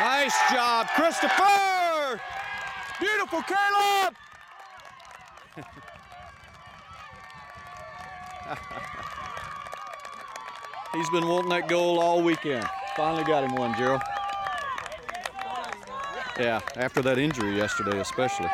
Nice job, Christopher! Beautiful, Caleb! He's been wanting that goal all weekend. Finally got him one, Gerald. Yeah, after that injury yesterday, especially.